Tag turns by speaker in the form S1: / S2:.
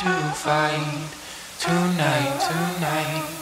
S1: to fight tonight, tonight.